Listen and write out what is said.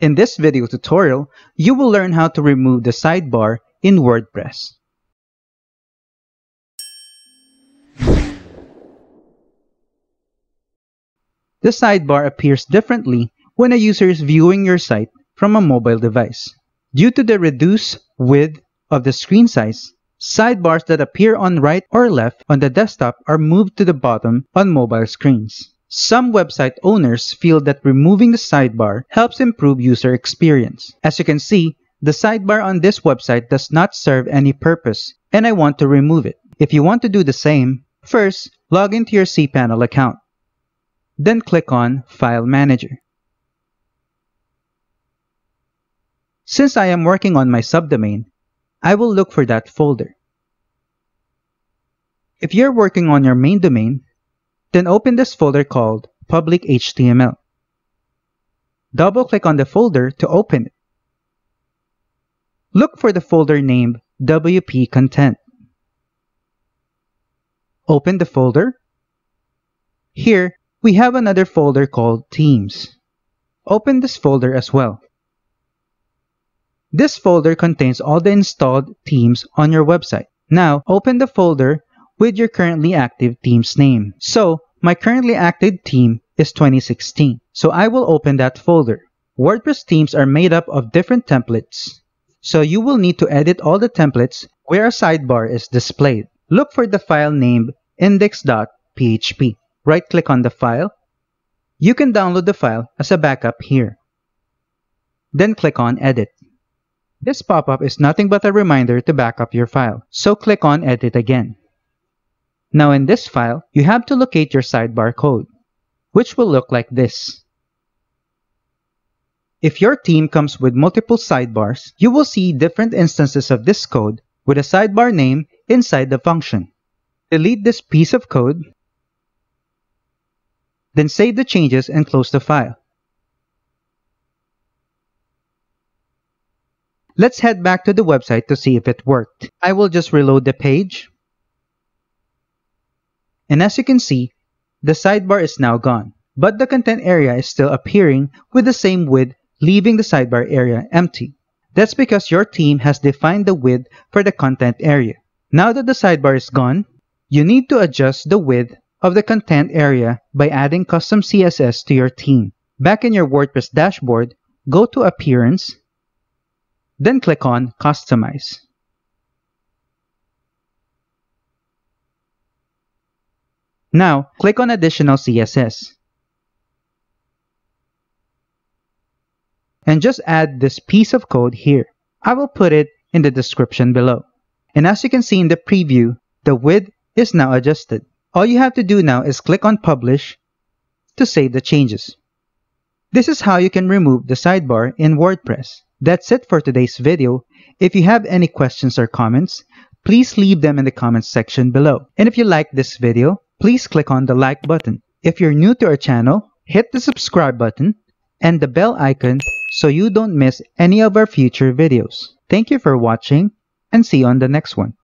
In this video tutorial, you will learn how to remove the sidebar in WordPress. The sidebar appears differently when a user is viewing your site from a mobile device. Due to the reduced width of the screen size, sidebars that appear on right or left on the desktop are moved to the bottom on mobile screens. Some website owners feel that removing the sidebar helps improve user experience. As you can see, the sidebar on this website does not serve any purpose, and I want to remove it. If you want to do the same, first, log into your cPanel account. Then click on File Manager. Since I am working on my subdomain, I will look for that folder. If you're working on your main domain, then open this folder called Public HTML. Double-click on the folder to open it. Look for the folder named WP Content. Open the folder. Here, we have another folder called Themes. Open this folder as well. This folder contains all the installed themes on your website. Now, open the folder with your currently active theme's name. So, my currently active theme is 2016. So I will open that folder. WordPress themes are made up of different templates. So you will need to edit all the templates where a sidebar is displayed. Look for the file named index.php. Right-click on the file. You can download the file as a backup here. Then click on Edit. This pop-up is nothing but a reminder to back up your file, so click on Edit again. Now in this file, you have to locate your sidebar code, which will look like this. If your theme comes with multiple sidebars, you will see different instances of this code with a sidebar name inside the function. Delete this piece of code, then save the changes and close the file. Let's head back to the website to see if it worked. I will just reload the page and as you can see, the sidebar is now gone, but the content area is still appearing with the same width, leaving the sidebar area empty. That's because your theme has defined the width for the content area. Now that the sidebar is gone, you need to adjust the width of the content area by adding custom CSS to your theme. Back in your WordPress dashboard, go to Appearance, then click on Customize. Now, click on Additional CSS. And just add this piece of code here. I will put it in the description below. And as you can see in the preview, the width is now adjusted. All you have to do now is click on Publish to save the changes. This is how you can remove the sidebar in WordPress. That's it for today's video. If you have any questions or comments, please leave them in the comments section below. And if you like this video, please click on the like button. If you're new to our channel, hit the subscribe button and the bell icon so you don't miss any of our future videos. Thank you for watching and see you on the next one.